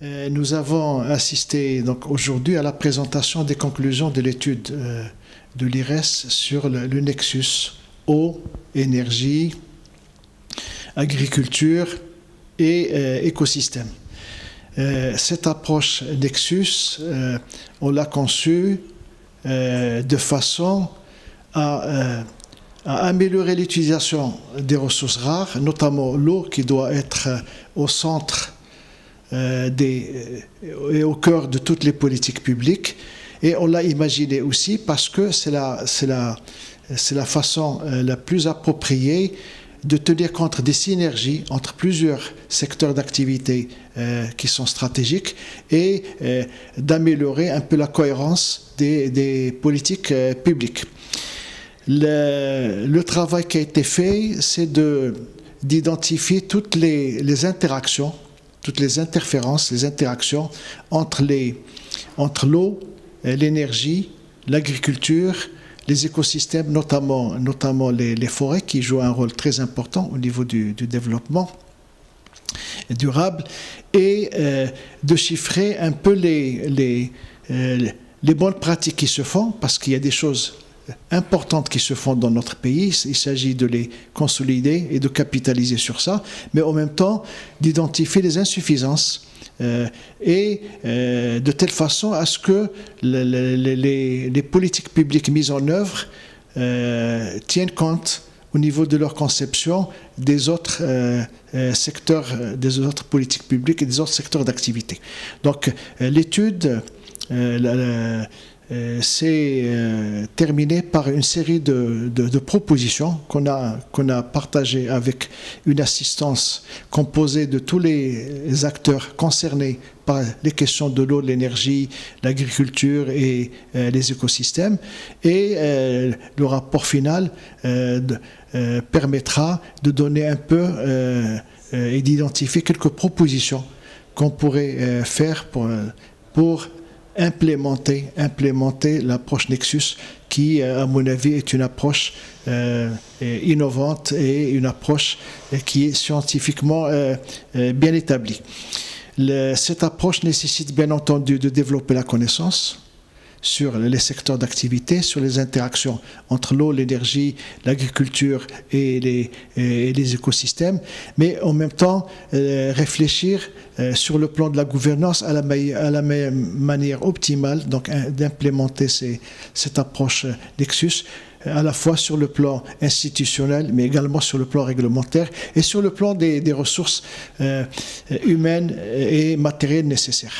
Euh, nous avons assisté donc aujourd'hui à la présentation des conclusions de l'étude euh, de l'IRES sur le, nexus eau, énergie, agriculture et euh, écosystème. cette approche nexus, on l'a conçue de façon à, améliorer l'utilisation des ressources rares, notamment l'eau qui doit être au centre des, euh, et au cœur de toutes les politiques publiques. Et on l'a imaginé aussi parce que c'est la, la, la façon euh, la plus appropriée de tenir compte des synergies entre plusieurs secteurs d'activité qui sont stratégiques et d'améliorer un peu la cohérence des, des politiques publiques. Le, le, travail qui a été fait, c'est d'identifier toutes les, les interactions toutes les interférences, les interactions entre l'eau, entre l'énergie, l'agriculture, les écosystèmes, notamment, les, forêts, qui jouent un rôle très important au niveau du, développement durable, et euh, de chiffrer un peu les, les, euh, les bonnes pratiques qui se font, parce qu'il y a des choses importantes qui se font dans notre pays. Il s'agit de les consolider et de capitaliser sur ça, mais en même temps d'identifier les insuffisances euh, et euh, de telle façon à ce que les, politiques publiques mises en œuvre euh, tiennent compte au niveau de leur conception des autres secteurs, des autres politiques publiques et des autres secteurs d'activité. Donc l'étude c'est euh, terminé par une série de, propositions qu'on a, qu'on a partagées avec une assistance composée de tous les acteurs concernés par les questions de l'eau, de l'énergie, l'agriculture et euh, les écosystèmes. Et le rapport final permettra de donner un peu et d'identifier quelques propositions qu'on pourrait faire pour, pour implémenter, implémenter l'approche Nexus qui, euh, à mon avis, est une approche euh, innovante et une approche euh, qui est scientifiquement bien établie. cette approche nécessite bien entendu de développer la connaissance, sur les secteurs d'activité, sur les interactions entre l'eau, l'énergie, l'agriculture et les, écosystèmes, mais en même temps euh, réfléchir euh, sur le plan de la gouvernance à la, manière optimale donc d'implémenter cette approche Nexus à la fois sur le plan institutionnel, mais également sur le plan réglementaire et sur le plan des, ressources euh, humaines et matérielles nécessaires.